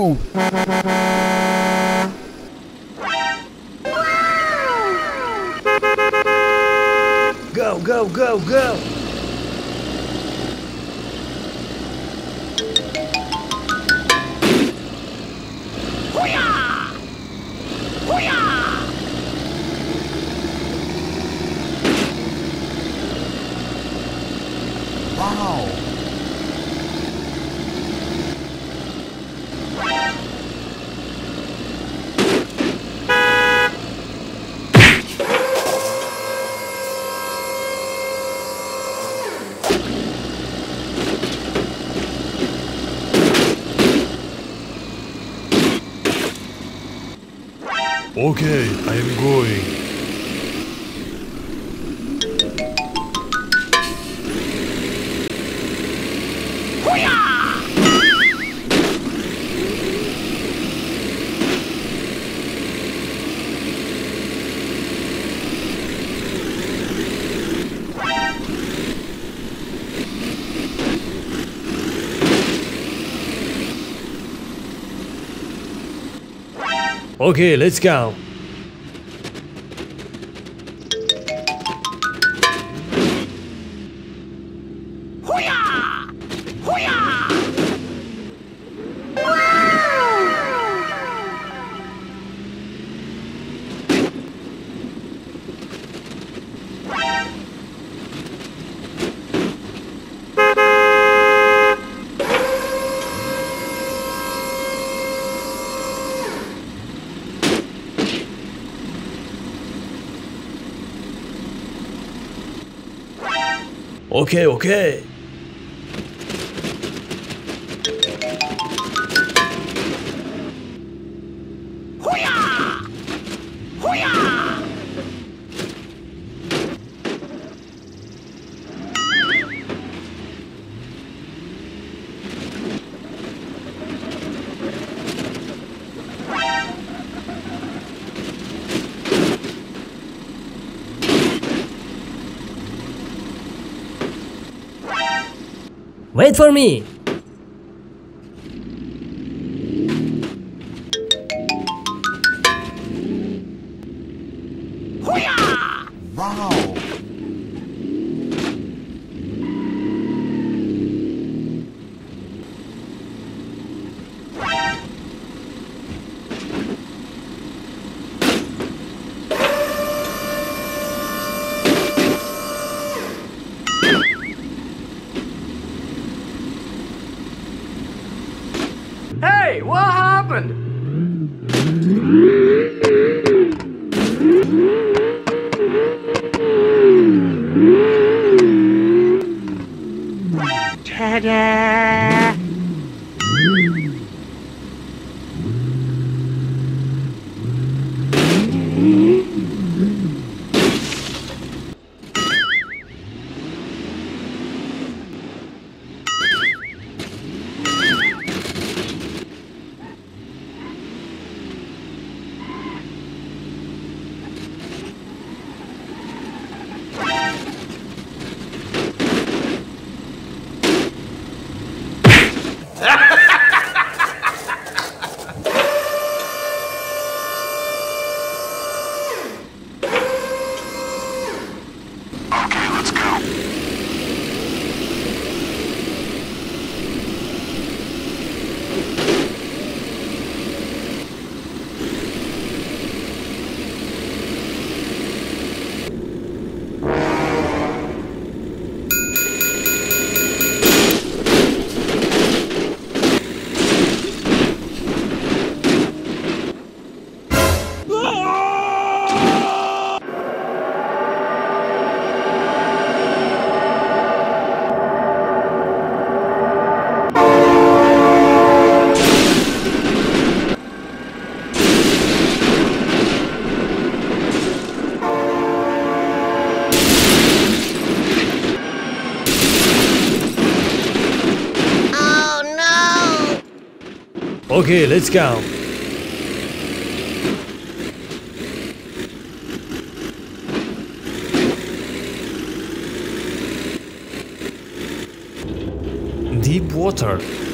go! Go, go, go! Wow! Okay, I am going. Okay, let's go. Okay, okay. Wait for me! Hey, what happened? Okay, let's go. Okay, let's go. Deep water.